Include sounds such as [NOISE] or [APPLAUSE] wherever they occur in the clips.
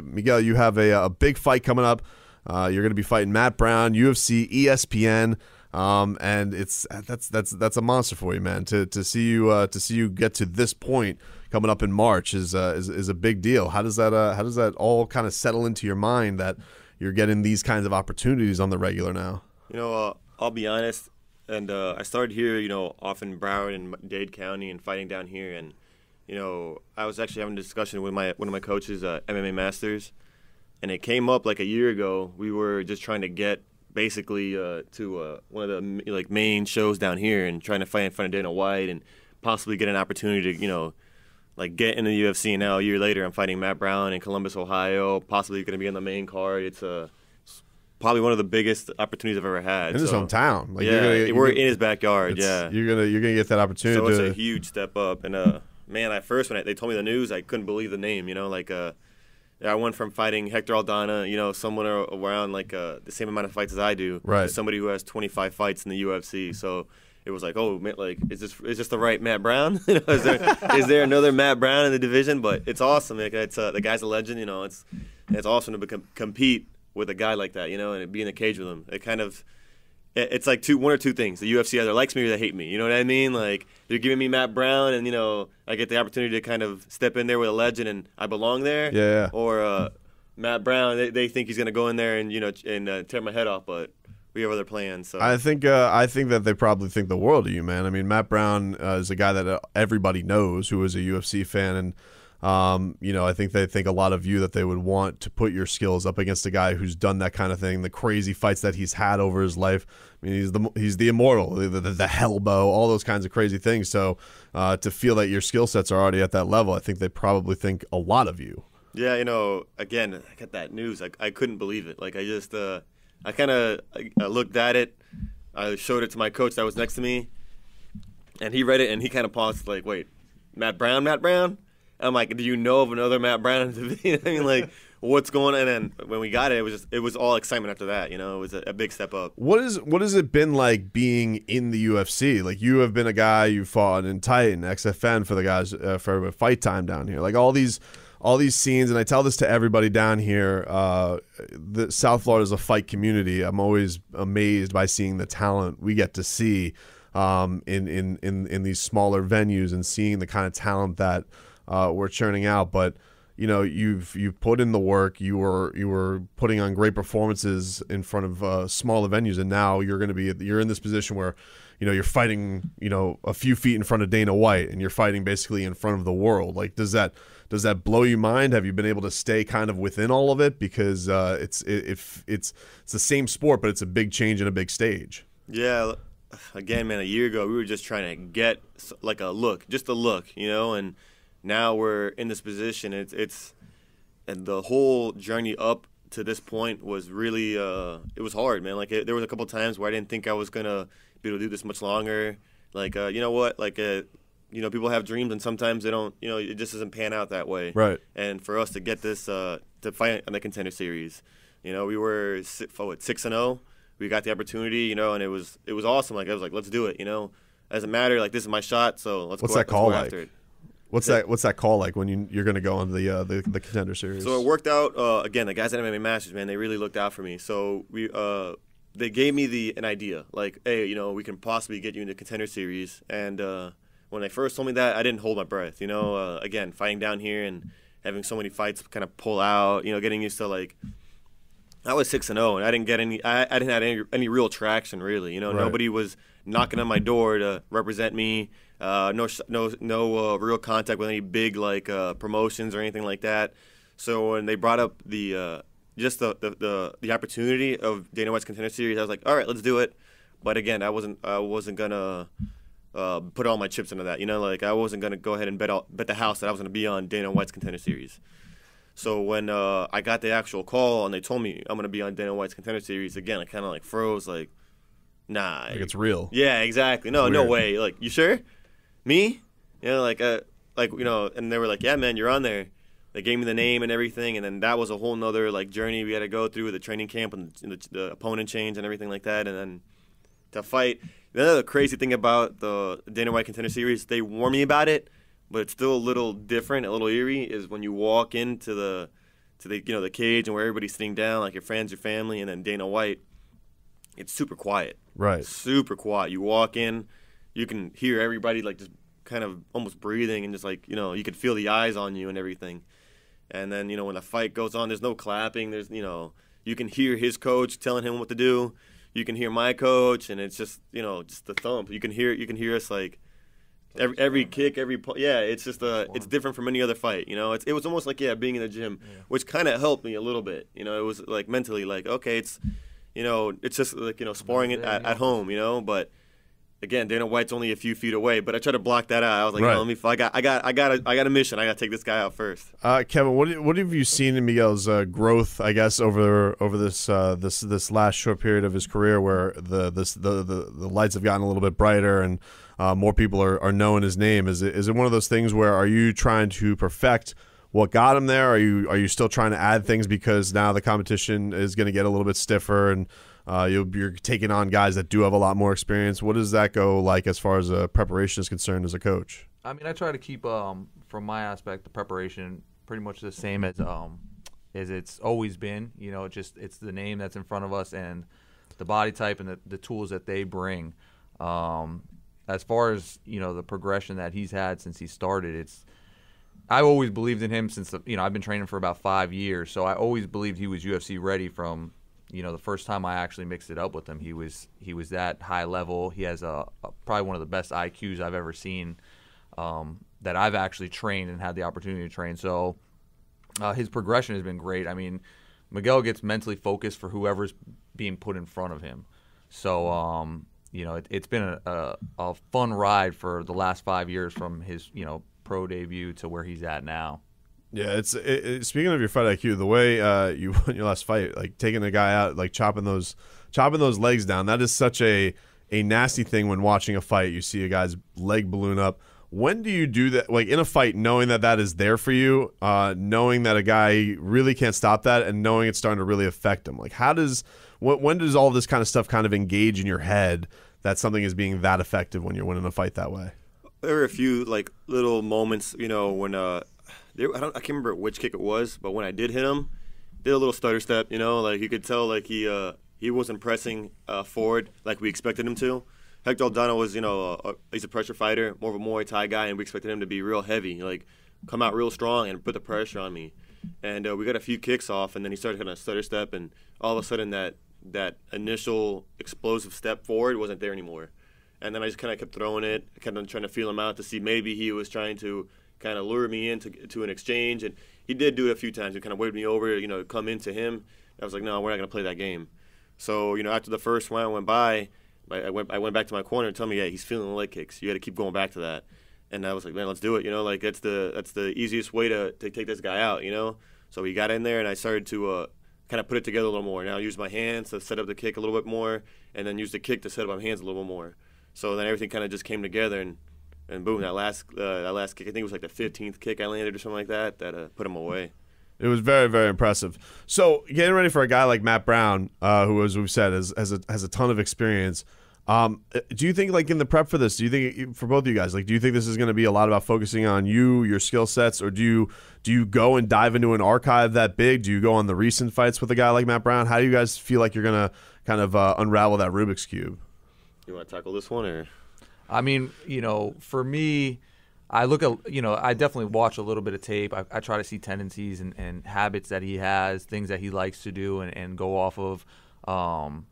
Miguel, you have a, a big fight coming up. Uh, you're going to be fighting Matt Brown, UFC, ESPN, um, and it's that's that's that's a monster for you, man. To to see you uh, to see you get to this point coming up in March is uh, is, is a big deal. How does that uh, how does that all kind of settle into your mind that you're getting these kinds of opportunities on the regular now? You know, uh, I'll be honest, and uh, I started here, you know, off in Broward and Dade County, and fighting down here, and you know, I was actually having a discussion with my one of my coaches, uh, MMA Masters, and it came up like a year ago. We were just trying to get basically uh, to uh, one of the like main shows down here and trying to fight in front of Dana White and possibly get an opportunity to you know like get in the UFC. Now a year later, I'm fighting Matt Brown in Columbus, Ohio. Possibly going to be on the main card. It's a probably one of the biggest opportunities I've ever had. In his so, hometown, like yeah, gonna, we're in his backyard. Yeah, you're gonna you're gonna get that opportunity. So to, it's a huge step up, and uh, man, at first when I, they told me the news, I couldn't believe the name. You know, like uh, I went from fighting Hector Aldana, you know, someone around like uh, the same amount of fights as I do, right. to somebody who has 25 fights in the UFC. So it was like, oh, man, like is this is this the right Matt Brown? [LAUGHS] you know, is there is there another Matt Brown in the division? But it's awesome. Like, it's uh, the guy's a legend. You know, it's it's awesome to become, compete with a guy like that. You know, and be in a cage with him. It kind of it's like two one or two things. The UFC either likes me or they hate me. You know what I mean? Like they're giving me Matt Brown, and you know I get the opportunity to kind of step in there with a legend, and I belong there. Yeah. Or uh, Matt Brown, they, they think he's gonna go in there and you know and uh, tear my head off, but we have other plans. So I think uh, I think that they probably think the world of you, man. I mean, Matt Brown uh, is a guy that uh, everybody knows who is a UFC fan, and um, you know, I think they think a lot of you that they would want to put your skills up against a guy who's done that kind of thing, the crazy fights that he's had over his life. I mean, he's the he's the immortal, the, the, the hellbow, all those kinds of crazy things. So uh, to feel that your skill sets are already at that level, I think they probably think a lot of you. Yeah, you know, again, I got that news. I, I couldn't believe it. Like I just, uh, I kind of looked at it. I showed it to my coach that was next to me, and he read it and he kind of paused, like, "Wait, Matt Brown, Matt Brown." I'm like, do you know of another Matt Brown? [LAUGHS] I mean, like, what's going on? And then when we got it, it was just, it was all excitement after that. You know, it was a, a, big step up. What is what has it been like being in the UFC? Like, you have been a guy you fought in Titan, XFN for the guys uh, for fight time down here. Like all these. All these scenes, and I tell this to everybody down here. Uh, the South Florida is a fight community. I'm always amazed by seeing the talent we get to see um, in, in in in these smaller venues, and seeing the kind of talent that uh, we're churning out. But you know, you've you've put in the work. You were you were putting on great performances in front of uh, smaller venues, and now you're going to be you're in this position where you know you're fighting you know a few feet in front of Dana White, and you're fighting basically in front of the world. Like, does that does that blow you mind? Have you been able to stay kind of within all of it because uh, it's it, it, it's it's the same sport, but it's a big change in a big stage. Yeah, again, man, a year ago we were just trying to get like a look, just a look, you know, and now we're in this position. It's it's and the whole journey up to this point was really uh, it was hard, man. Like it, there was a couple times where I didn't think I was gonna be able to do this much longer. Like uh, you know what, like uh, you know people have dreams and sometimes they don't. You know it just doesn't pan out that way. Right. And for us to get this uh, to fight on the contender series, you know we were what six and zero. Oh. We got the opportunity, you know, and it was it was awesome. Like I was like, let's do it, you know. Doesn't matter. Like this is my shot, so let's. What's go, that call like? What's that? What's that call like when you you're going to go on the, uh, the the contender series? So it worked out. Uh, again, the guys at MMA Masters, man, they really looked out for me. So we uh, they gave me the an idea, like, hey, you know, we can possibly get you into contender series. And uh, when they first told me that, I didn't hold my breath. You know, uh, again, fighting down here and having so many fights kind of pull out. You know, getting used to like. I was six and zero, oh, and I didn't get any. I, I didn't have any, any real traction, really. You know, right. nobody was knocking on my door to represent me. Uh, no, no, no uh, real contact with any big like uh, promotions or anything like that. So when they brought up the uh, just the, the, the the opportunity of Dana White's Contender Series, I was like, all right, let's do it. But again, I wasn't I wasn't gonna uh, put all my chips into that. You know, like I wasn't gonna go ahead and bet all, bet the house that I was gonna be on Dana White's Contender Series. So when uh, I got the actual call and they told me I'm gonna be on Dana White's Contender Series again, I kind of like froze, like, nah, like it's real. Yeah, exactly. No, no way. Like, you sure? Me, you know, like uh, like you know, and they were like, yeah, man, you're on there. They gave me the name and everything, and then that was a whole nother like journey we had to go through with the training camp and the, the opponent change and everything like that, and then to fight. The other crazy thing about the Dana White Contender Series, they warn me about it, but it's still a little different, a little eerie. Is when you walk into the to the you know the cage and where everybody's sitting down, like your friends, your family, and then Dana White, it's super quiet. Right. Super quiet. You walk in, you can hear everybody like just kind of almost breathing and just like you know you could feel the eyes on you and everything. And then you know when the fight goes on, there's no clapping. There's you know you can hear his coach telling him what to do. You can hear my coach, and it's just you know just the thump. You can hear you can hear us like every every kick, every pu- yeah. It's just uh, a it's different from any other fight. You know, it's it was almost like yeah, being in the gym, which kind of helped me a little bit. You know, it was like mentally like okay, it's you know it's just like you know sparring it at, at home. You know, but again, Dana White's only a few feet away, but I tried to block that out. I was like, Right. no, let me. I got, I got, I got, a, I got a mission. I got to take this guy out first. Uh, Kevin, what what have you seen in Miguel's uh, growth? I guess over over this uh, this this last short period of his career, where the this the, the, the lights have gotten a little bit brighter and uh, more people are, are knowing his name. Is it is it one of those things where are you trying to perfect what got him there? Are you are you still trying to add things because now the competition is going to get a little bit stiffer and uh, you'll, you're taking on guys that do have a lot more experience? What does that go like as far as uh, preparation is concerned as a coach? I mean, I try to keep, um, from my aspect, the preparation pretty much the same as um, as it's always been. You know, just it's the name that's in front of us and the body type and the, the tools that they bring. Um, as far as you know, the progression that he's had since he started, it's I always believed in him since the, you know I've been training for about five years, so I always believed he was UFC ready from you know the first time I actually mixed it up with him. He was he was that high level. He has a, a probably one of the best IQs I've ever seen um, that I've actually trained and had the opportunity to train. So uh, his progression has been great. I mean, Miguel gets mentally focused for whoever's being put in front of him. So um, you know it, it's been a, a, a fun ride for the last five years from his you know pro debut to where he's at now. Yeah, it's it, it, speaking of your fight IQ, the way uh, you [LAUGHS] won your last fight, like taking a guy out, like chopping those chopping those legs down. That is such a a nasty thing when watching a fight. You see a guy's leg balloon up. When do you do that? Like in a fight, knowing that that is there for you, uh, knowing that a guy really can't stop that, and knowing it's starting to really affect him. Like how does when, when does all this kind of stuff kind of engage in your head that something is being that effective when you're winning a fight that way? There are a few like little moments, you know, when uh, there, I don't, I can't remember which kick it was, but when I did hit him, did a little stutter step, you know, like you could tell like he uh he wasn't pressing uh, forward like we expected him to. Hector Aldana was, you know, a, a, he's a pressure fighter, more of a Muay Thai guy, and we expected him to be real heavy, like come out real strong and put the pressure on me. And uh, we got a few kicks off, and then he started kind of stutter step, and all of a sudden that that initial explosive step forward wasn't there anymore. And then I just kind of kept throwing it, kind of trying to feel him out to see maybe he was trying to kind of lure me into to an exchange, and he did do it a few times. He kind of waved me over, you know, come into him. I was like, no, we're not gonna play that game. So you know, after the first round went by, I went I went back to my corner and told me, yeah, he's feeling the leg kicks. You got to keep going back to that. And I was like, man, let's do it. You know, like that's the that's the easiest way to, to take this guy out. You know. So he got in there, and I started to uh, kind of put it together a little more. Now I use my hands to set up the kick a little bit more, and then use the kick to set up my hands a little bit more. So then everything kind of just came together, and and boom, that last uh, that last kick, I think it was like the 15th kick I landed or something like that, that uh, put him away. It was very, very impressive. So, getting ready for a guy like Matt Brown, uh, who, as we've said, has, has, a, has a ton of experience. Um, do you think, like, in the prep for this, do you think, for both of you guys, like, do you think this is going to be a lot about focusing on you, your skill sets, or do you do you go and dive into an archive that big? Do you go on the recent fights with a guy like Matt Brown? How do you guys feel like you're going to kind of uh, unravel that Rubik's cube? You want to tackle this one or? I mean, you know, for me, I look at, you know, I definitely watch a little bit of tape. I, I try to see tendencies and, and habits that he has, things that he likes to do, and, and go off of. Um,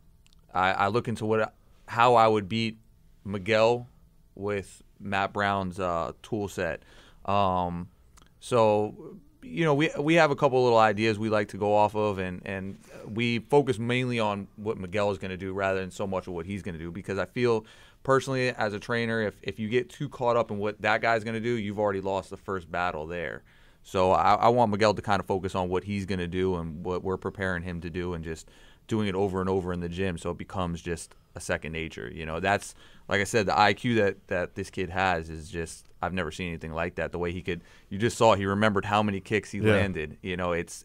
I, I look into what how I would beat Miguel with Matt Brown's uh, tool set. Um, so, you know, we we have a couple little ideas we like to go off of, and and we focus mainly on what Miguel is going to do rather than so much of what he's going to do because I feel personally as a trainer, if if you get too caught up in what that guy's going to do, you've already lost the first battle there. So I, I want Miguel to kind of focus on what he's going to do and what we're preparing him to do, and just doing it over and over in the gym, so it becomes just a second nature. You know, that's like I said, the IQ that that this kid has is just I've never seen anything like that. The way he could, you just saw he remembered how many kicks he Yeah. landed. You know, it's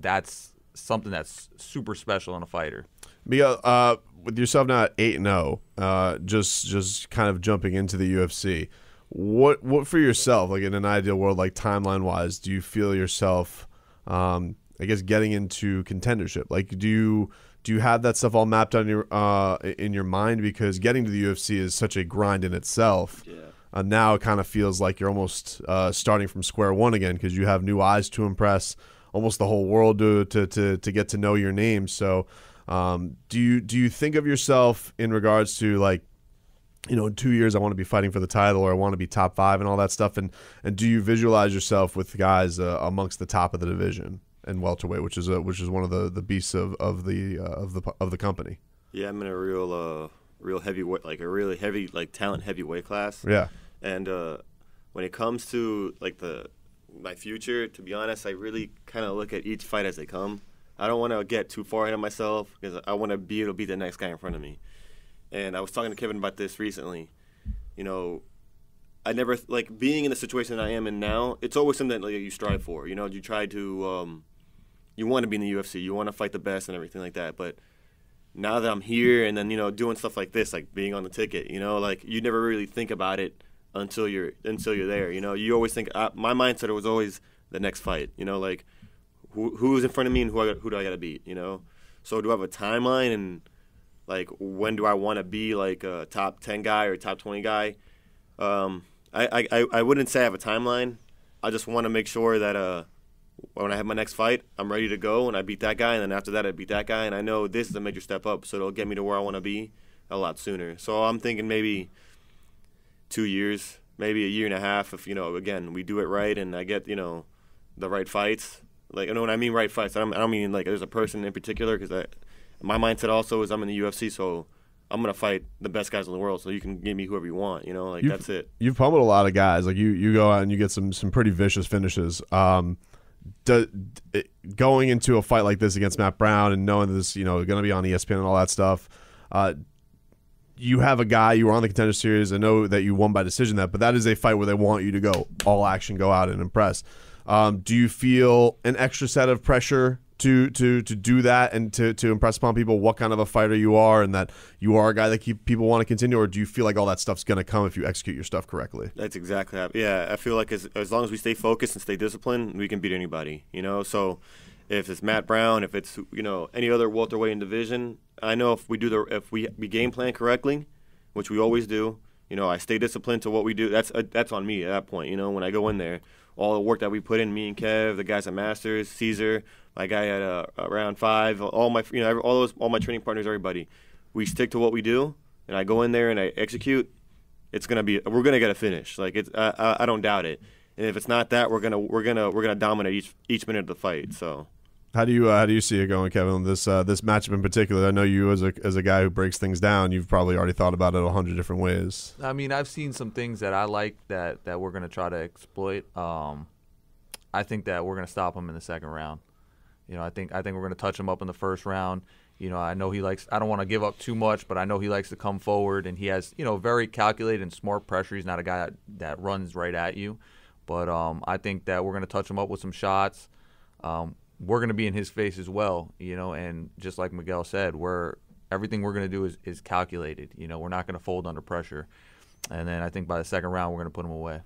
that's something that's super special in a fighter. Miguel, uh, with yourself now at eight and zero, uh, just just kind of jumping into the UFC. What what for yourself, like in an ideal world, like timeline wise, do you feel yourself um, I guess getting into contendership? Like, do you do you have that stuff all mapped on your uh, in your mind? Because getting to the UFC is such a grind in itself. Yeah. Uh, now it kind of feels like you're almost uh, starting from square one again because you have new eyes to impress, almost the whole world to to to, to get to know your name. So, um, do you do you think of yourself in regards to like you know, in two years I want to be fighting for the title or I want to be top five and all that stuff. And and do you visualize yourself with guys uh, amongst the top of the division and welterweight, which is a, which is one of the, the beasts of, of the uh, of the of the company? Yeah, I'm in a real uh real heavyweight, like a really heavy like talent heavy weight class. Yeah, And uh, when it comes to like the my future, to be honest, I really kind of look at each fight as they come. I don't want to get too far ahead of myself because I want to be able to beat the next guy in front of me. And I was talking to Kevin about this recently. You know, I never like being in the situation that I am in now. It's always something that like, you strive for. You know, you try to, um, you want to be in the UFC, you want to fight the best and everything like that. But now that I'm here and then you know doing stuff like this, like being on the ticket, you know, like you never really think about it until you're until you're there. You know, you always think. My mindset was always the next fight. You know, like who who's in front of me and who I, who do I got to beat. You know, so do I have a timeline and like when do I want to be like a top ten guy or top twenty guy? Um, I, I I wouldn't say I have a timeline. I just want to make sure that uh when I have my next fight, I'm ready to go and I beat that guy, and then after that I beat that guy, and I know this is a major step up, so it'll get me to where I want to be a lot sooner. So I'm thinking maybe two years, maybe a year and a half, if you know, again, we do it right and I get you know the right fights. Like, you know, when I mean right fights, I don't, I don't mean like there's a person in particular because my mindset also is I'm in the UFC, so I'm gonna fight the best guys in the world. So you can give me whoever you want, you know, like You've- that's it. you've pummeled a lot of guys. Like you you go out and you get some some pretty vicious finishes. Um, do, going into a fight like this against Matt Brown and knowing this, you know, going to be on ESPN and all that stuff. Uh, you have a guy you were on the contender series. I know that you won by decision that, but that is a fight where they want you to go all action, go out and impress. Um, do you feel an extra set of pressure to to to do that and to to impress upon people what kind of a fighter you are and that you are a guy that keep people want to continue, or do you feel like all that stuff's gonna come if you execute your stuff correctly? That's exactly how, yeah. I feel like as as long as we stay focused and stay disciplined, we can beat anybody. You know, so if it's Matt Brown, if it's you know any other welterweight in division, I know if we do the if we we game plan correctly, which we always do. You know, I stay disciplined to what we do. That's uh, that's on me at that point. You know, when I go in there, all the work that we put in, me and Kev, the guys at Masters, Caesar, my guy at uh, around five, all my you know all those all my training partners, everybody, we stick to what we do, and I go in there and I execute. It's gonna be we're gonna get a finish. Like it's I, I, I don't doubt it. And if it's not that, we're gonna we're gonna we're gonna dominate each each minute of the fight. So. How do you uh, how do you see it going, Kevin? This uh, this matchup in particular. I know you as a as a guy who breaks things down. You've probably already thought about it a hundred different ways. I mean, I've seen some things that I like that that we're gonna try to exploit. Um, I think that we're gonna stop him in the second round. You know, I think I think we're gonna touch him up in the first round. You know, I know he likes. I don't want to give up too much, but I know he likes to come forward, and he has you know very calculated and smart pressure. He's not a guy that, that runs right at you, but um, I think that we're gonna touch him up with some shots. Um, we're gonna be in his face as well. You know, and just like Miguel said, we're everything we're gonna do is is calculated. You know, we're not gonna fold under pressure. And then I think by the second round, we're going to put him away.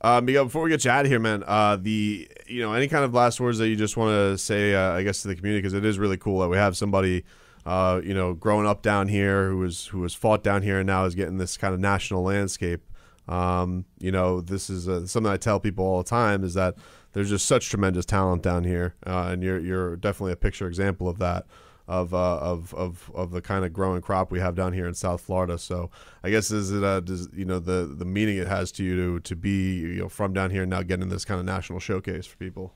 Uh, Miguel, before we get you out of here, man, uh, the you know any kind of last words that you just want to say, uh, I guess, to the community because it is really cool that we have somebody, uh, you know, growing up down here who was who was fought down here and now is getting this kind of national landscape. Um, you know, this is uh, something I tell people all the time is that there's just such tremendous talent down here, uh, and you're you're definitely a picture example of that. Of, uh, of of of the kind of growing crop we have down here in South Florida. So I guess is it uh, does you know the the meaning it has to you to to be you know from down here and now getting this kind of national showcase for people.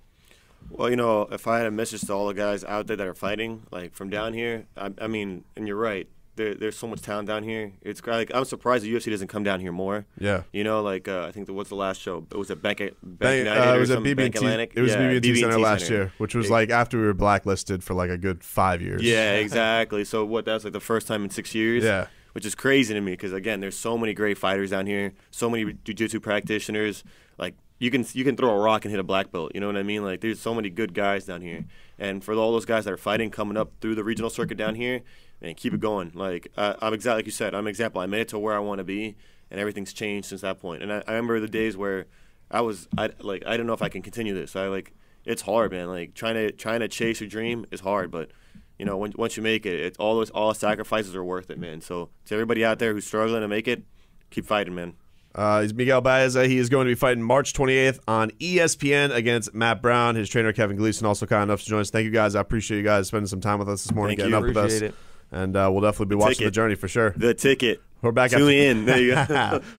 Well, you know, if I had a message to all the guys out there that are fighting, like from down here, I, I mean, and you're right. There, there's so much talent down here. It's like I'm surprised the UFC doesn't come down here more. Yeah. You know, like uh, I think the, what's the last show? It was at Bank, Bank, United uh, it was at BB&T. Atlantic. It was yeah, BB&T Center BB&T last Center. year, which was Yeah. like after we were blacklisted for like a good five years. Yeah, [LAUGHS] exactly. So what? That's like the first time in six years. Yeah. Which is crazy to me because again, there's so many great fighters down here, so many jujitsu practitioners. Like you can you can throw a rock and hit a black belt. You know what I mean? Like there's so many good guys down here, and for all those guys that are fighting coming up through the regional circuit down here, and keep it going. Like uh, I'm exactly like you said. I'm an example. I made it to where I want to be, and everything's changed since that point. And I, I remember the days where I was I like I don't know if I can continue this. I like it's hard, man. Like trying to trying to chase your dream is hard, but you know, when, once you make it, it's all those all sacrifices are worth it, man. So to everybody out there who's struggling to make it, keep fighting, man. Uh, he's Miguel Baeza. He is going to be fighting March 28th on E ESPN against Matt Brown. His trainer Kevin Gleason also kind enough to join us. Thank you guys. I appreciate you guys spending some time with us this morning, Thank getting you. up with us, it. And uh, we'll definitely be watching the journey for sure. The ticket. We're back Tune after- in. There you go. [LAUGHS] [LAUGHS]